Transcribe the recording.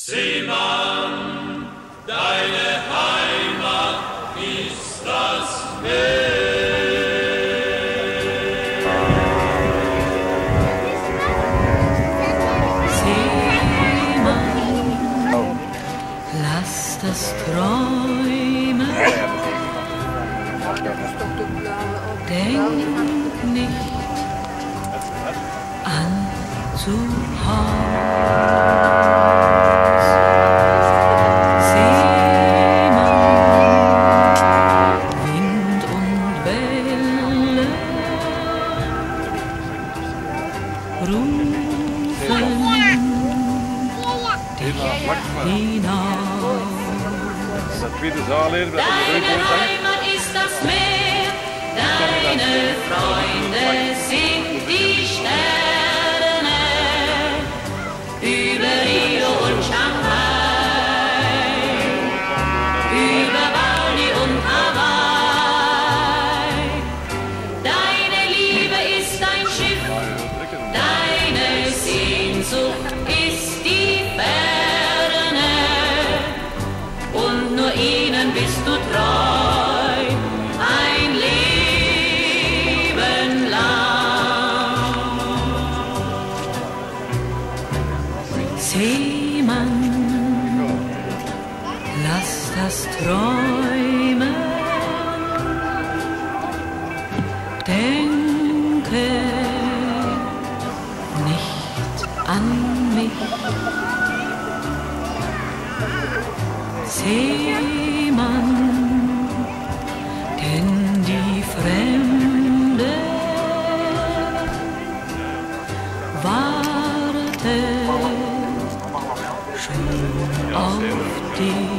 Seemann, deine Heimat ist das Meer. Seemann, lass das träumen. Denk nicht an zu Haus. Hinaus. Deine. Heimat ist das Meer, deine Freunde sind die Sterne Seemann, lass das träumen. Denke nicht an mich. Seemann, empty